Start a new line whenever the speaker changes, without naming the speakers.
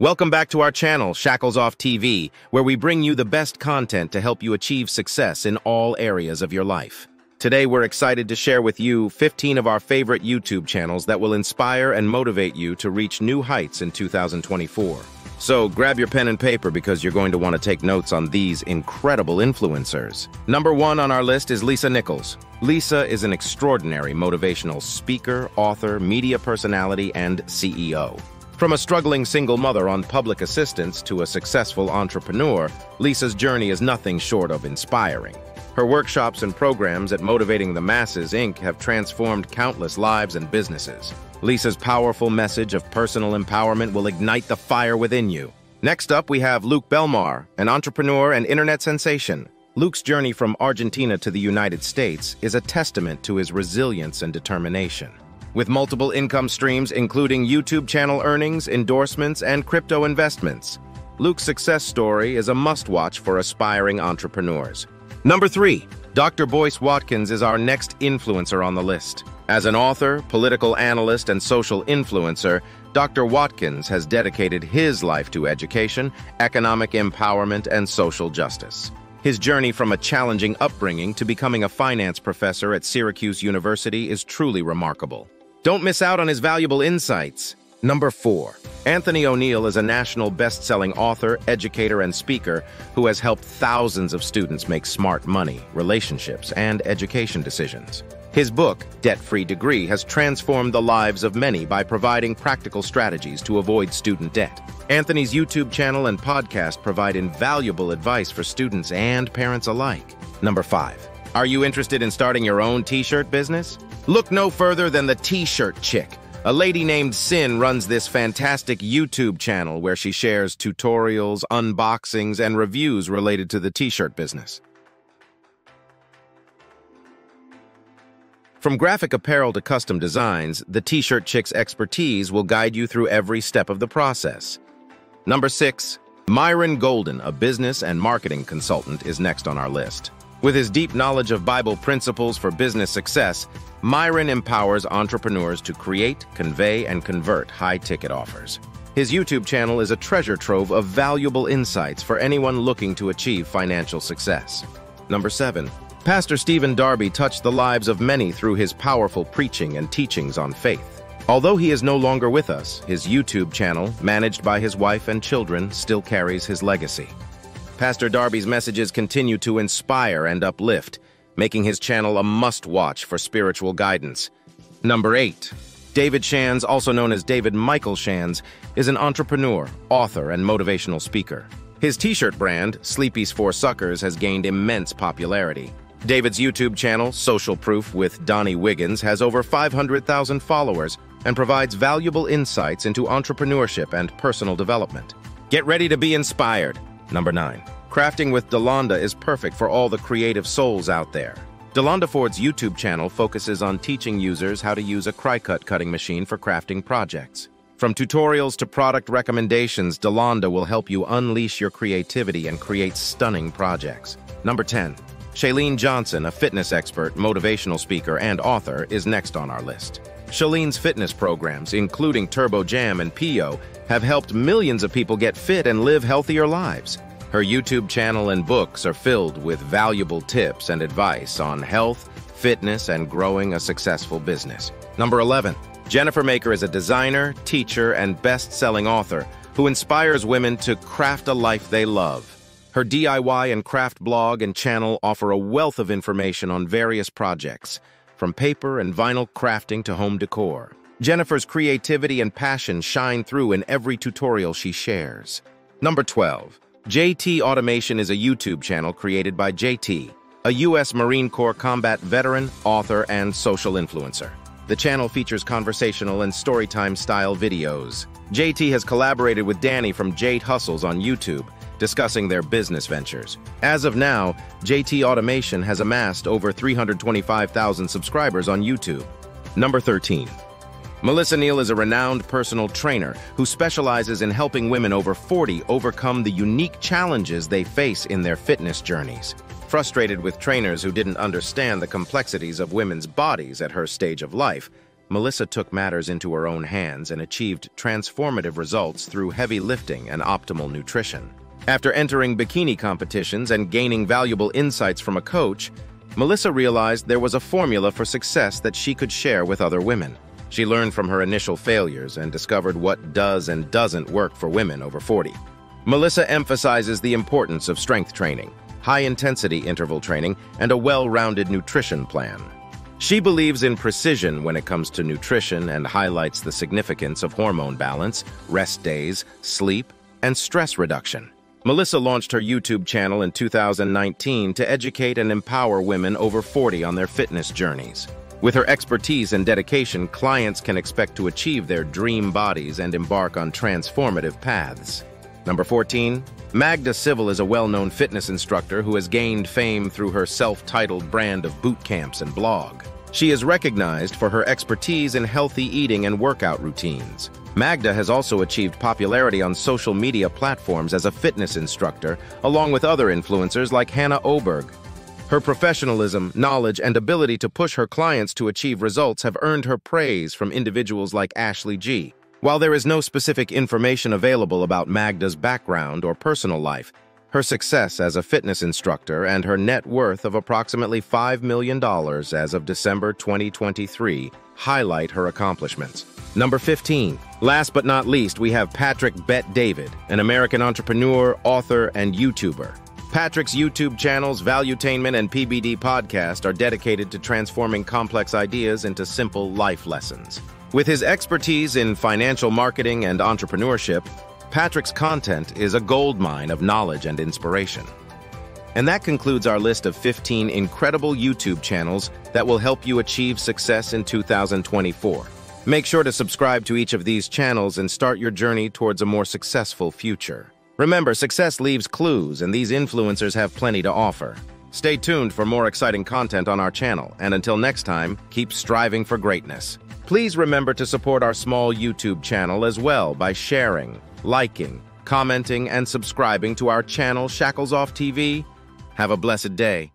Welcome back to our channel, Shackles Off TV, where we bring you the best content to help you achieve success in all areas of your life. Today, we're excited to share with you 15 of our favorite YouTube channels that will inspire and motivate you to reach new heights in 2024. So grab your pen and paper because you're going to want to take notes on these incredible influencers. Number one on our list is Lisa Nichols. Lisa is an extraordinary motivational speaker, author, media personality, and CEO. From a struggling single mother on public assistance to a successful entrepreneur, Lisa's journey is nothing short of inspiring. Her workshops and programs at Motivating the Masses, Inc. have transformed countless lives and businesses. Lisa's powerful message of personal empowerment will ignite the fire within you. Next up, we have Luke Belmar, an entrepreneur and internet sensation. Luke's journey from Argentina to the United States is a testament to his resilience and determination. With multiple income streams including YouTube channel earnings, endorsements, and crypto investments, Luke's success story is a must-watch for aspiring entrepreneurs. Number 3. Dr. Boyce Watkins is our next influencer on the list. As an author, political analyst, and social influencer, Dr. Watkins has dedicated his life to education, economic empowerment, and social justice. His journey from a challenging upbringing to becoming a finance professor at Syracuse University is truly remarkable. Don't miss out on his valuable insights. Number 4. Anthony ONeal is a national best-selling author, educator, and speaker who has helped thousands of students make smart money, relationships, and education decisions. His book, Debt-Free Degree, has transformed the lives of many by providing practical strategies to avoid student debt. Anthony's YouTube channel and podcast provide invaluable advice for students and parents alike. Number 5. Are you interested in starting your own t-shirt business? Look no further than the T-Shirt Chick. A lady named Sin runs this fantastic YouTube channel where she shares tutorials, unboxings, and reviews related to the t-shirt business. From graphic apparel to custom designs, the T-Shirt Chick's expertise will guide you through every step of the process. Number 6. Myron Golden, a business and marketing consultant, is next on our list. With his deep knowledge of Bible principles for business success, Myron empowers entrepreneurs to create, convey, and convert high-ticket offers. His YouTube channel is a treasure trove of valuable insights for anyone looking to achieve financial success. Number 7. Pastor Stephen Darby touched the lives of many through his powerful preaching and teachings on faith. Although he is no longer with us, his YouTube channel, managed by his wife and children, still carries his legacy. Pastor Darby's messages continue to inspire and uplift, making his channel a must-watch for spiritual guidance. Number 8. David Shands, also known as David Michael Shands, is an entrepreneur, author, and motivational speaker. His t-shirt brand, Sleep Is for Suckers, has gained immense popularity. David's YouTube channel, Social Proof with Donni Wiggins, has over 500,000 followers and provides valuable insights into entrepreneurship and personal development. Get ready to be inspired. Number 9. Crafting with Delonda is perfect for all the creative souls out there. Delonda Ford's YouTube channel focuses on teaching users how to use a Cricut cutting machine for crafting projects. From tutorials to product recommendations, Delonda will help you unleash your creativity and create stunning projects. Number 10. Chalene Johnson, a fitness expert, motivational speaker, and author, is next on our list. Chalene's fitness programs, including Turbo Jam and PiYo, have helped millions of people get fit and live healthier lives. Her YouTube channel and books are filled with valuable tips and advice on health, fitness, and growing a successful business. Number 11. Jennifer Maker is a designer, teacher, and best-selling author who inspires women to craft a life they love. Her DIY and craft blog and channel offer a wealth of information on various projects, from paper and vinyl crafting to home decor. Jennifer's creativity and passion shine through in every tutorial she shares. Number 12. JT Automation is a YouTube channel created by JT, a U.S. Marine Corps combat veteran, author, and social influencer. The channel features conversational and storytime style videos. JT has collaborated with Danny from Jade Hustles on YouTube, discussing their business ventures. As of now, JT Automation has amassed over 325,000 subscribers on YouTube. Number 13. Melissa Neill is a renowned personal trainer who specializes in helping women over 40 overcome the unique challenges they face in their fitness journeys. Frustrated with trainers who didn't understand the complexities of women's bodies at her stage of life, Melissa took matters into her own hands and achieved transformative results through heavy lifting and optimal nutrition. After entering bikini competitions and gaining valuable insights from a coach, Melissa realized there was a formula for success that she could share with other women. She learned from her initial failures and discovered what does and doesn't work for women over 40. Melissa emphasizes the importance of strength training, high-intensity interval training, and a well-rounded nutrition plan. She believes in precision when it comes to nutrition and highlights the significance of hormone balance, rest days, sleep, and stress reduction. Melissa launched her YouTube channel in 2019 to educate and empower women over 40 on their fitness journeys. With her expertise and dedication, clients can expect to achieve their dream bodies and embark on transformative paths. Number 14. Magda Civil is a well-known fitness instructor who has gained fame through her self-titled brand of boot camps and blog. She is recognized for her expertise in healthy eating and workout routines. Magda has also achieved popularity on social media platforms as a fitness instructor, along with other influencers like Hannah Oberg. Her professionalism, knowledge, and ability to push her clients to achieve results have earned her praise from individuals like Ashley G. While there is no specific information available about Magda's background or personal life, her success as a fitness instructor and her net worth of approximately $5 million as of December 2023 highlight her accomplitations. Number 15. Last but not least, we have Patrick Bet David, an American entrepreneur, author, and YouTuber. Patrick's YouTube channels, Valuetainment and PBD podcast are dedicated to transforming complex ideas into simple life lessons. With his expertise in financial marketing and entrepreneurship, Patrick's content is a goldmine of knowledge and inspiration. And that concludes our list of 15 incredible YouTube channels that will help you achieve success in 2024. Make sure to subscribe to each of these channels and start your journey towards a more successful future. Remember, success leaves clues, and these influencers have plenty to offer. Stay tuned for more exciting content on our channel, and until next time, keep striving for greatness. Please remember to support our small YouTube channel as well by sharing, liking, commenting, and subscribing to our channel Shackles Off TV. Have a blessed day.